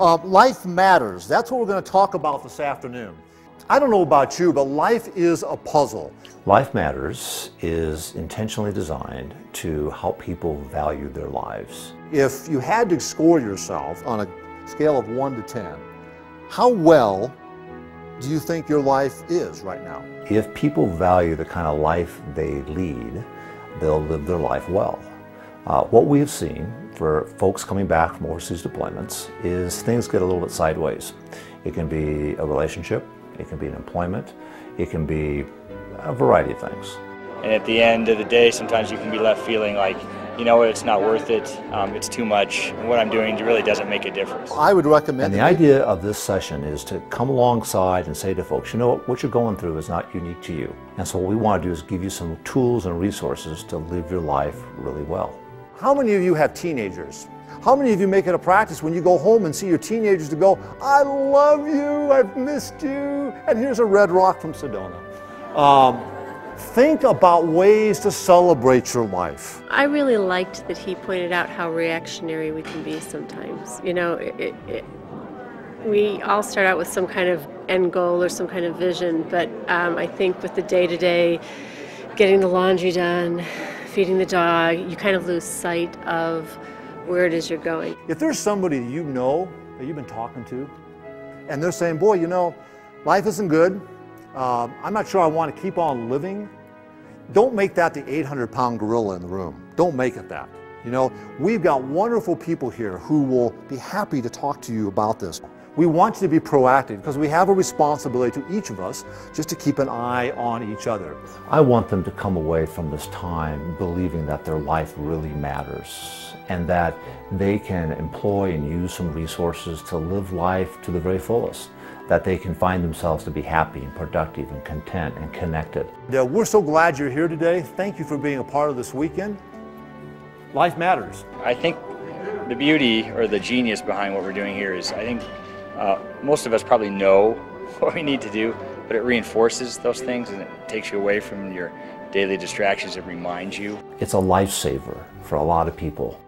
Uh, life matters. That's what we're going to talk about this afternoon. I don't know about you, but life is a puzzle. Life Matters is intentionally designed to help people value their lives. If you had to score yourself on a scale of 1 to 10, how well do you think your life is right now? If people value the kind of life they lead, they'll live their life well. Uh, what we have seen for folks coming back from overseas deployments is things get a little bit sideways. It can be a relationship, it can be an employment, it can be a variety of things. And at the end of the day, sometimes you can be left feeling like, you know it's not worth it, um, it's too much, and what I'm doing really doesn't make a difference. I would recommend And the idea of this session is to come alongside and say to folks, you know what, what you're going through is not unique to you. And so what we want to do is give you some tools and resources to live your life really well. How many of you have teenagers? How many of you make it a practice when you go home and see your teenagers to go, I love you, I've missed you, and here's a red rock from Sedona. Um, think about ways to celebrate your life. I really liked that he pointed out how reactionary we can be sometimes. You know, it, it, we all start out with some kind of end goal or some kind of vision, but um, I think with the day to day, getting the laundry done, feeding the dog, you kind of lose sight of where it is you're going. If there's somebody you know that you've been talking to, and they're saying, Boy, you know, life isn't good, um, I'm not sure I want to keep on living, don't make that the 800 pound gorilla in the room. Don't make it that. You know, we've got wonderful people here who will be happy to talk to you about this. We want you to be proactive because we have a responsibility to each of us just to keep an eye on each other. I want them to come away from this time believing that their life really matters and that they can employ and use some resources to live life to the very fullest, that they can find themselves to be happy and productive and content and connected. Yeah, we're so glad you're here today. Thank you for being a part of this weekend. Life matters. I think the beauty or the genius behind what we're doing here is I think uh, most of us probably know what we need to do, but it reinforces those things and it takes you away from your daily distractions. It reminds you. It's a lifesaver for a lot of people.